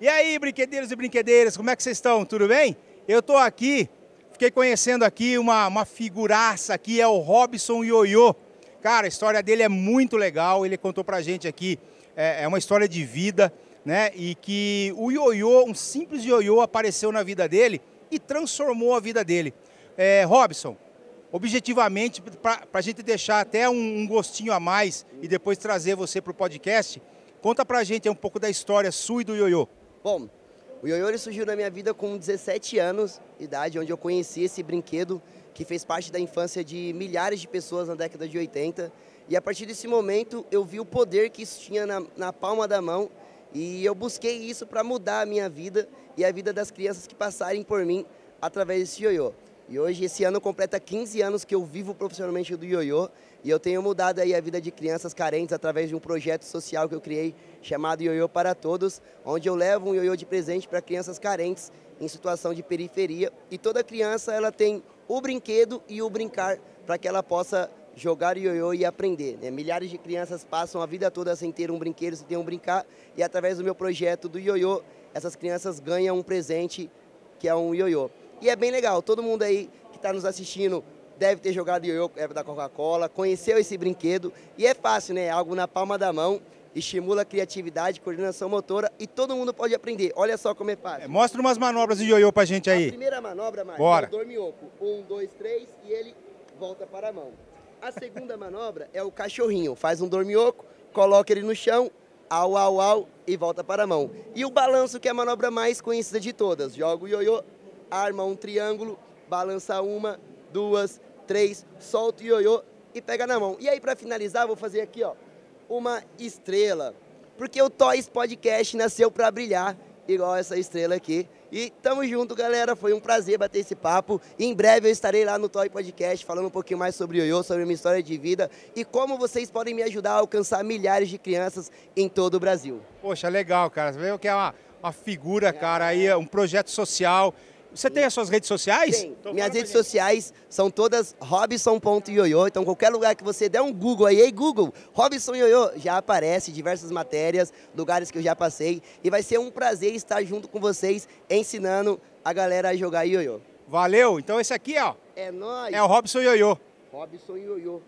E aí, brinquedeiros e brinquedeiras, como é que vocês estão? Tudo bem? Eu estou aqui, fiquei conhecendo aqui uma, uma figuraça aqui, é o Robson Ioiô. Cara, a história dele é muito legal, ele contou pra gente aqui, é, é uma história de vida, né? E que o ioiô, um simples ioiô apareceu na vida dele e transformou a vida dele. É, Robson, objetivamente, para a gente deixar até um, um, gostinho a mais e depois trazer você para o podcast, conta para gente um pouco da história sua e do ioiô. Bom, o ioiô surgiu na minha vida com 17 anos de idade, onde eu conheci esse brinquedo que fez parte da infância de milhares de pessoas na década de 80. E a partir desse momento eu vi o poder que isso tinha na, na palma da mão e eu busquei isso para mudar a minha vida e a vida das crianças que passarem por mim através desse ioiô. E hoje, esse ano, completa 15 anos que eu vivo profissionalmente do ioiô e eu tenho mudado aí a vida de crianças carentes através de um projeto social que eu criei chamado Ioiô para Todos, onde eu levo um ioiô de presente para crianças carentes em situação de periferia e toda criança ela tem o brinquedo e o brincar para que ela possa jogar ioiô e aprender. Né? Milhares de crianças passam a vida toda sem ter um brinquedo, sem ter um brincar e através do meu projeto do ioiô, essas crianças ganham um presente que é um ioiô. E é bem legal, todo mundo aí que está nos assistindo deve ter jogado ioiô é da Coca-Cola, conheceu esse brinquedo e é fácil, né? Algo na palma da mão, estimula a criatividade, coordenação motora e todo mundo pode aprender. Olha só como é fácil. É, mostra umas manobras de ioiô pra gente aí. A primeira manobra, Mário, Bora. é o dormioco. Um, dois, três e ele volta para a mão. A segunda manobra é o cachorrinho. Faz um dormioco, coloca ele no chão, au, au, au e volta para a mão. E o balanço, que é a manobra mais conhecida de todas. Joga o ioiô, arma um triângulo, balança uma, duas, três, solta o ioiô e pega na mão. E aí, para finalizar, vou fazer aqui, ó, uma estrela. Porque o Toys Podcast nasceu para brilhar, igual essa estrela aqui. E tamo junto, galera. Foi um prazer bater esse papo. Em breve eu estarei lá no Toy Podcast falando um pouquinho mais sobre o ioiô, sobre minha história de vida e como vocês podem me ajudar a alcançar milhares de crianças em todo o Brasil. Poxa, legal, cara. Você vê que é uma, uma figura, cara, aí, um projeto social. Você tem as suas redes sociais? Tem. Então, Minhas redes sociais são todas robson.ioiô. Então, qualquer lugar que você der um Google aí, ei Google, Robson Ioiô, já aparece diversas matérias, lugares que eu já passei. E vai ser um prazer estar junto com vocês, ensinando a galera a jogar ioiô. Valeu. Então, esse aqui, ó. É nóis. É o Robson Ioiô. Robson Ioiô.